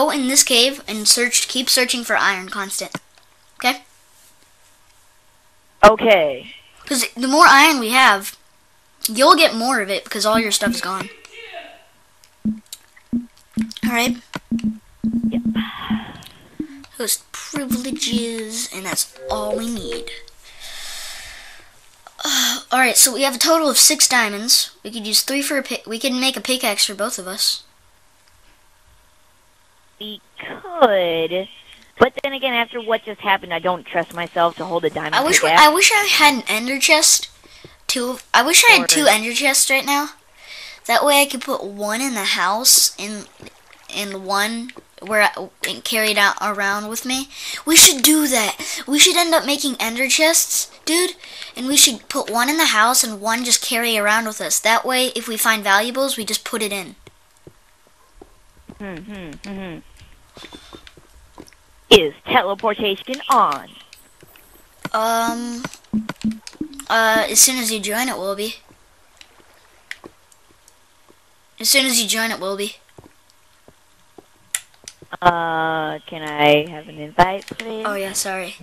go in this cave and search. Keep searching for iron constant. Okay. Okay. Because the more iron we have, you'll get more of it because all your stuff is gone. All right. Yep. Those privileges, and that's all we need. Uh, all right, so we have a total of six diamonds. We could use three for a pick. We can make a pickaxe for both of us. Could. But then again, after what just happened, I don't trust myself to hold a diamond I wish we. I wish I had an ender chest. Two. I wish I had two ender chests right now. That way I could put one in the house and and one where I, and carry it out around with me. We should do that. We should end up making ender chests, dude. And we should put one in the house and one just carry around with us. That way, if we find valuables, we just put it in. Hmm, hmm, hmm, hmm. Is teleportation on? Um. Uh, as soon as you join, it will be. As soon as you join, it will be. Uh, can I have an invite, please? Oh yeah, sorry.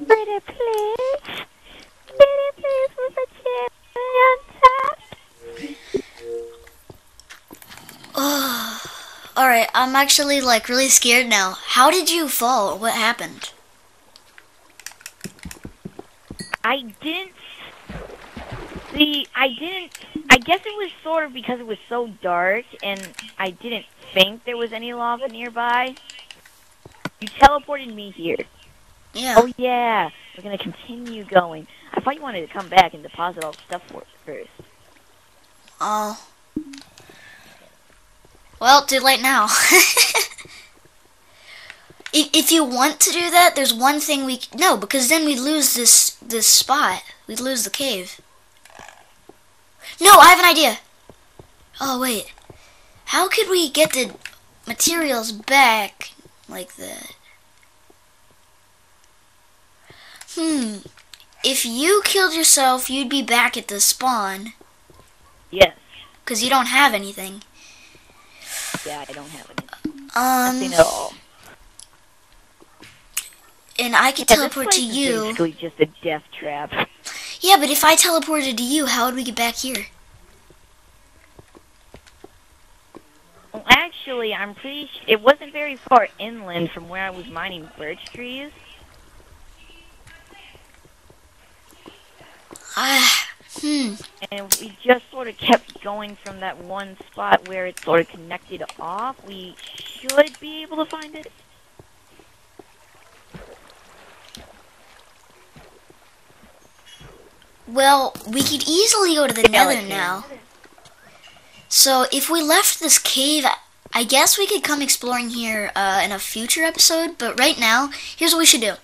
I'm actually like really scared now. How did you fall? What happened? I didn't see. I didn't. I guess it was sort of because it was so dark, and I didn't think there was any lava nearby. You teleported me here. Yeah. Oh yeah, we're gonna continue going. I thought you wanted to come back and deposit all the stuff for first. Oh. Well, too late now. if, if you want to do that, there's one thing we no, because then we lose this this spot. We lose the cave. No, I have an idea. Oh wait, how could we get the materials back like that? Hmm. If you killed yourself, you'd be back at the spawn Yes. because you don't have anything. Yeah, I don't have any. Um, Nothing at all. and I could Yeah, this teleport to place is you. Basically, just a death trap. Yeah, but if I teleported to you, how would we get back here? Well, actually, I'm pretty. Sh- it wasn't very far inland from where I was mining birch trees. Hmm. and we just sort of kept going from that one spot where it sort of connected off. We should be able to find it. Well, we could easily go to the Yeah, nether now. So if we left this cave, I guess we could come exploring here uh, in a future episode. But right now, here's what we should do.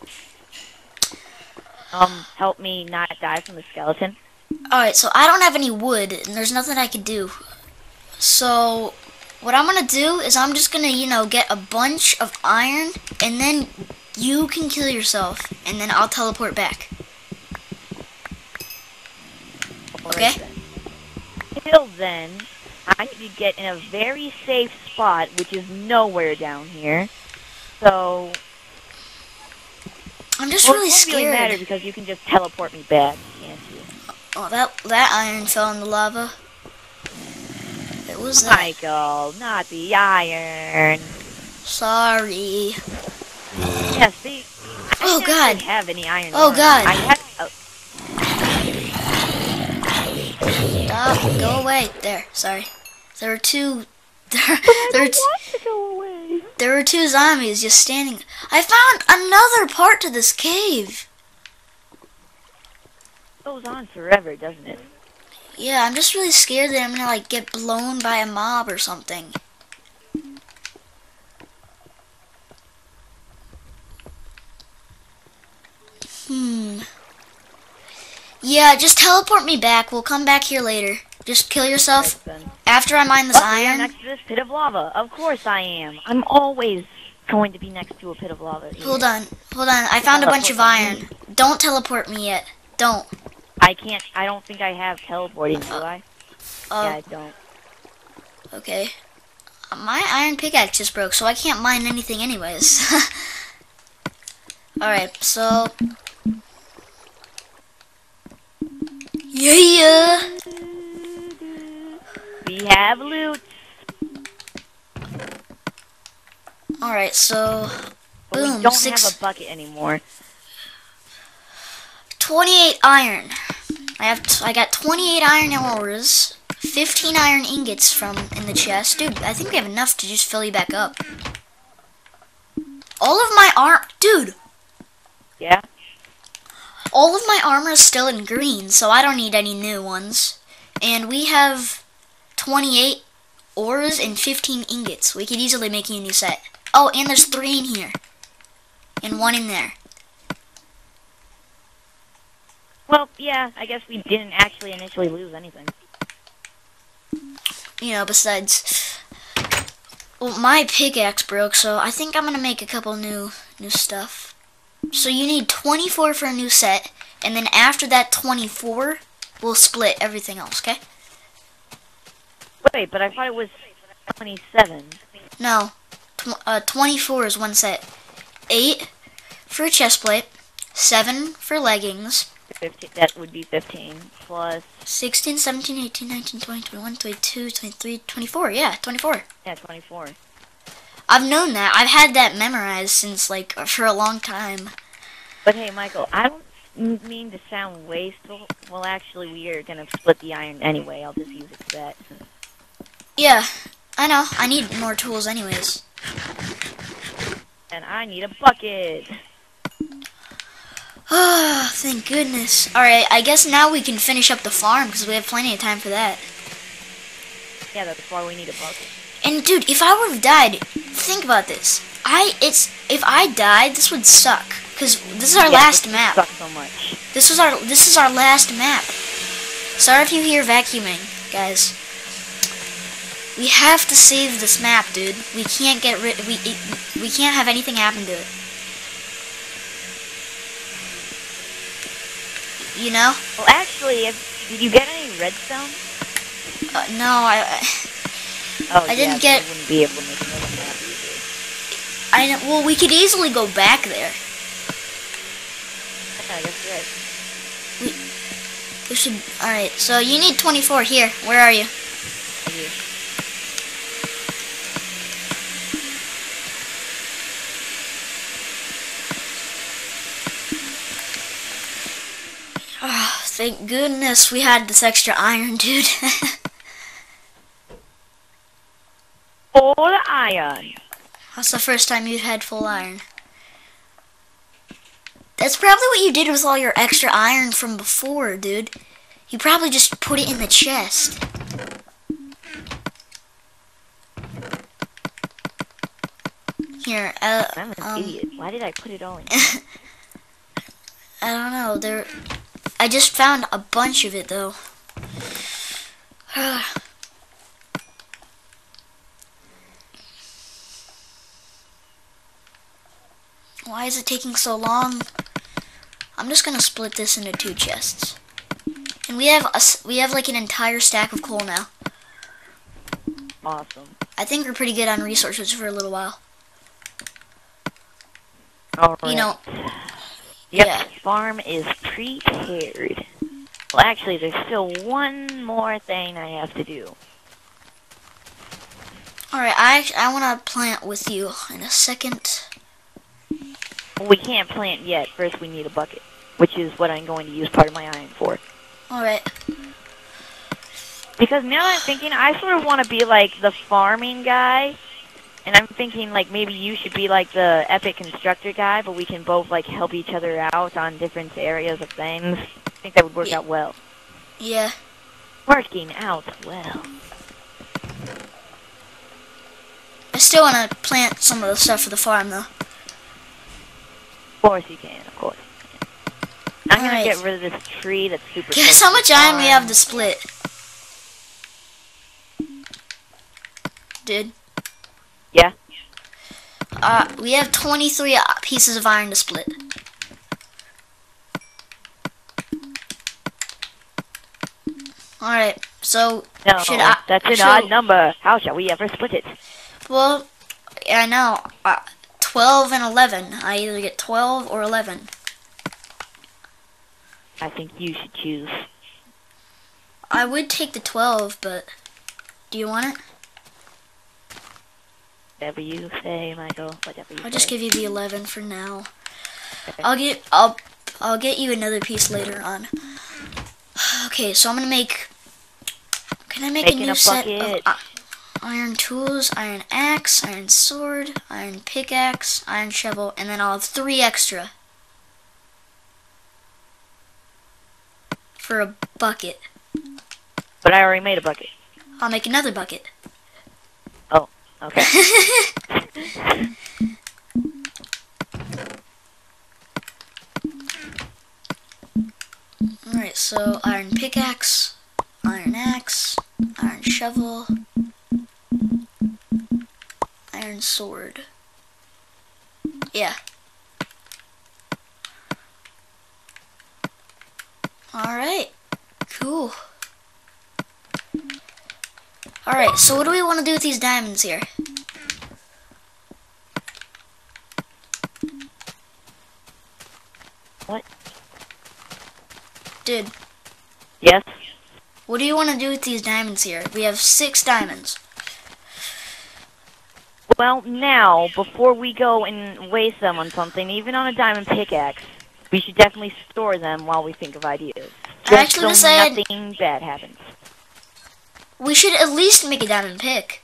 Um, help me not die from the skeleton. Alright, so I don't have any wood, and there's nothing I could do. So, what I'm gonna do is I'm just gonna, you know, get a bunch of iron, and then you can kill yourself, and then I'll teleport back. Okay. Till then, I need to get in a very safe spot, which is nowhere down here. So, I'm just well, really it won't really matter scared. because you can just teleport me back? Oh, that that iron fell in the lava. It was that. Michael, not the iron. Sorry. Yeah, see. I Oh, God. have any iron. Oh. God. I had. Oh, Stop. Go away. There. Sorry. There were two. There, there, were to go away. there were two zombies just standing. I found another part to this cave. Goes on forever, doesn't it? Yeah, I'm just really scared that I'm gonna like get blown by a mob or something. Hmm. Yeah, just teleport me back. We'll come back here later. Just kill yourself Right after I mine this I'm iron. next to this pit of lava. Of course I am. I'm always going to be next to a pit of lava. Hold on, hold on. I found a bunch of iron. Don't teleport me yet. Don't. I can't. I don't think I have teleporting, do I? Oh, yeah, I don't. okay. my iron pickaxe just broke, so I can't mine anything anyways. Alright, so... Yeah! We have loot. Alright, so... But Boom, we don't six- have a bucket anymore. 28 iron. I have t- I got 28 iron ores, 15 iron ingots from in the chest. Dude, I think we have enough to just fill you back up. All of my arm, dude, Yeah? all of my armor is still in green, so I don't need any new ones. And we have 28 ores and 15 ingots. We could easily make you a new set. Oh, and there's three in here. And one in there. Well, yeah, I guess we didn't actually initially lose anything. you know, besides, well, my pickaxe broke, so I think I'm gonna make a couple new new stuff. So you need 24 for a new set, and then after that 24, we'll split everything else. Okay? Wait, but I thought it was 27. No, tw- uh, 24 is one set. Eight for a chest plate, seven for leggings, 15, that would be 15 plus 16, 17, 18, 19, 20, 21, 22, 23, 24. Yeah, 24. yeah 24. I've known that. I've had that memorized since like for a long time. But hey, Michael, I don't mean to sound wasteful. Well, actually, we are gonna split the iron anyway. I'll just use it for that. Yeah, I know. I need more tools anyways. And I need a bucket. Oh, thank goodness. Alright, I guess now we can finish up the farm because we have plenty of time for that. Yeah, that's why we need a bucket. And dude, if I would have died, think about this. I it's if I died, this would suck because this is our Yeah, last this map. Sucks so much. This was our this is our last map. Sorry if you hear vacuuming, guys. We have to save this map, dude. We can't get rid we it, we can't have anything happen to it. You know? Well, actually, if, did you get any redstone? Uh, no, I Oh, I didn't get- wouldn't be able to make another map. I know, well we could easily go back there. Yeah, I guess you're right. We we should All right. So you need 24 here. Where are you? Thank you. Oh, thank goodness we had this extra iron, dude. Full iron. That's the first time you'd had full iron. That's probably what you did with all your extra iron from before, dude. You probably just put it in the chest. Here, uh, I'm an um, idiot. Why did I put it all in? I don't know. There, I just found a bunch of it though. Why is it taking so long? I'm just gonna split this into two chests, and we have us we have like an entire stack of coal now. awesome. I think we're pretty good on resources for a little while. All right. You know, Yep, yeah. farm is prepared. Well, actually, there's still one more thing I have to do. All right. I I want to plant with you in a second. We can't plant yet. First, we need a bucket, which is what I'm going to use part of my iron for. All right. Because now I'm thinking, I sort of want to be like the farming guy, and I'm thinking like maybe you should be like the epic constructor guy, but we can both like help each other out on different areas of things. I think that would work Yeah. out well. Yeah. Working out well. I still want to plant some of the stuff for the farm though. Of course you can, of course. I'm gonna Alright. get rid of this tree that's super. Guess how much iron we have to split. Dude. Yeah. Uh, we have 23 uh, pieces of iron to split. Alright, so No, should I... that's an should- odd number. How shall we ever split it? Well, I know. Uh, 12 and 11. I either get 12 or 11. I think you should choose. I would take the 12, but do you want it? Whatever you say, Michael. Whatever you I'll say. just give you the 11 for now. I'll get I'll I'll get you another piece later on. Okay, so I'm gonna make. Can I make Making a new a set of uh, iron tools, iron axe, iron sword, iron pickaxe, iron shovel, and then I'll have three extra for a bucket. But I already made a bucket. I'll make another bucket. Okay. Alright, so iron pickaxe, iron axe, iron shovel, iron sword. Yeah. Alright, cool. Alright, so what do we want to do with these diamonds here? What? Dude, yes. what do you want to do with these diamonds here? We have six diamonds. Well, now, before we go and waste them on something, even on a diamond pickaxe, we should definitely store them while we think of ideas. I Just actually so nothing bad happens. We should at least make a diamond pick.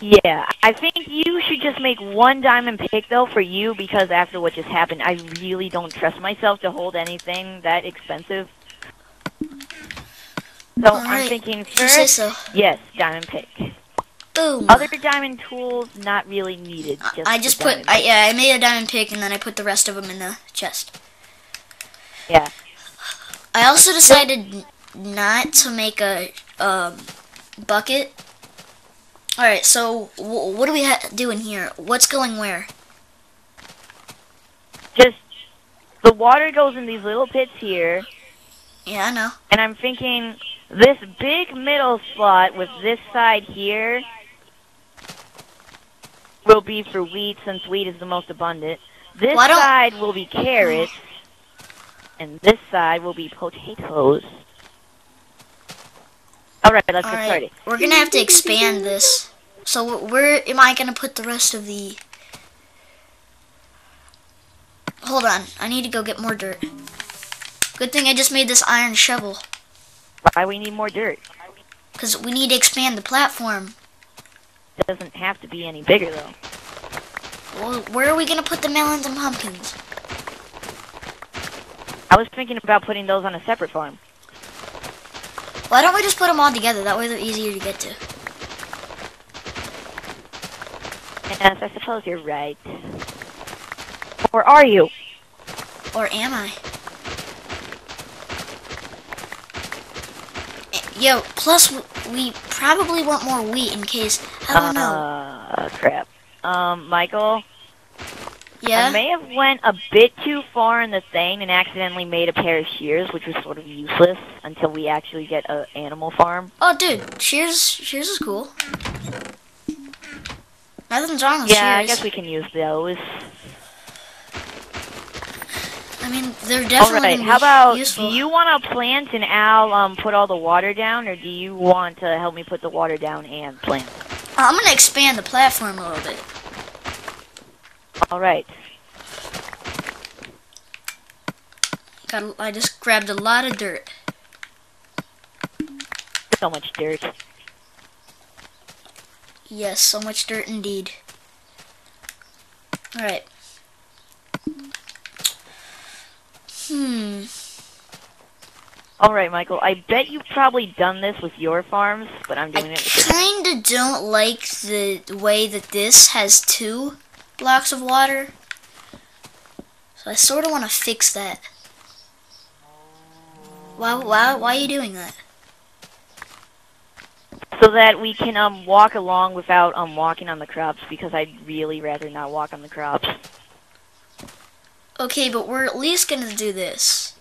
Yeah, I think you should just make one diamond pick though for you because after what just happened, I really don't trust myself to hold anything that expensive. So I'm thinking If you say first, so. yes, diamond pick. Boom. Other diamond tools not really needed. Just I just put, I, yeah, I made a diamond pick and then I put the rest of them in the chest. yeah. I also decided not to make a um, bucket. Alright, so w- what do we ha- do in here? What's going where? Just the water goes in these little pits here, Yeah, I know. and I'm thinking this big middle slot with this side here will be for wheat since wheat is the most abundant. This side will be carrots, and this side will be potatoes. All right, let's get Alright, started. we're gonna have to expand this. So where am I gonna put the rest of the... Hold on, I need to go get more dirt. Good thing I just made this iron shovel. Why we need more dirt? Because we need to expand the platform. It doesn't have to be any bigger though. Well, where are we gonna put the melons and pumpkins? I was thinking about putting those on a separate farm. Why don't we just put them all together? That way they're easier to get to. Yes, I suppose you're right. Or are you? Or am I? Eh, Yo, plus we probably want more wheat in case, I don't know. Uh, crap. Um, Michael, Yeah? may have went a bit too far in the thing and accidentally made a pair of shears, which was sort of useless until we actually get a animal farm. Oh, dude, shears, shears is cool. Nothing's wrong with Yeah, I guess we can use those. I mean, they're All definitely right. gonna How about useful. do you want to plant and Al um put all the water down, or do you want to help me put the water down and plant? I'm gonna expand the platform a little bit. All right. Got, I just grabbed a lot of dirt. So much dirt. Yes, so much dirt indeed. Alright. Hmm. All right, Michael. I bet you've probably done this with your farms, but I'm doing I it with this. kinda don't like the way that this has two blocks of water. So I sorta wanna fix that. Why, why, why are you doing that? so that we can um walk along without um walking on the crops because I'd really rather not walk on the crops. Okay, but we're at least gonna do this.